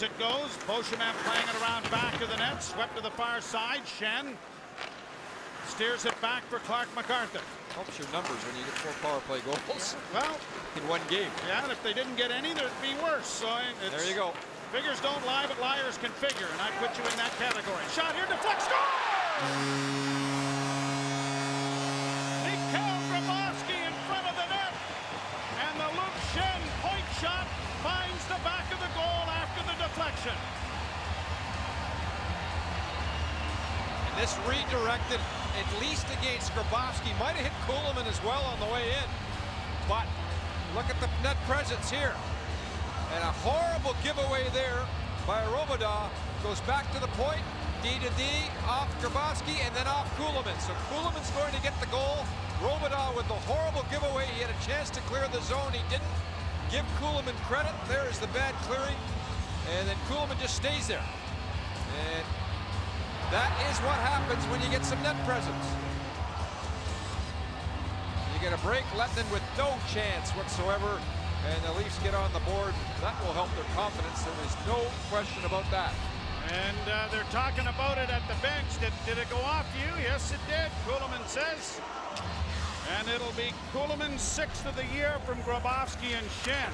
It goes. Beauchemin playing it around back of the net. Swept to the far side. Schenn steers it back for Clarke MacArthur. Helps your numbers when you get four power play goals Well, in one game. yeah, and if they didn't get any, there'd be worse. So it's, There you go. Figures don't lie, but liars can figure, and I put you in that category. Shot here, deflect, score! And this redirected at least against Grabovski. Might have hit Kulemin as well on the way in. But look at the net presence here. And a horrible giveaway there by Robidas. Goes back to the point. D to D, off Grabovski, and then off Kulemin. So Kulemin's going to get the goal. Robidas with the horrible giveaway. He had a chance to clear the zone. He didn't give Kulemin credit. There is the bad clearing. And then Kulemin just stays there. And that is what happens when you get some net presence. You get a break, Lehtonen with no chance whatsoever, and the Leafs get on the board. That will help their confidence. There is no question about that. And uh, they're talking about it at the bench. Did, did it go off you? Yes, it did. Kulemin says. And it'll be Kulemin's sixth of the year from Grabovski and Schenn.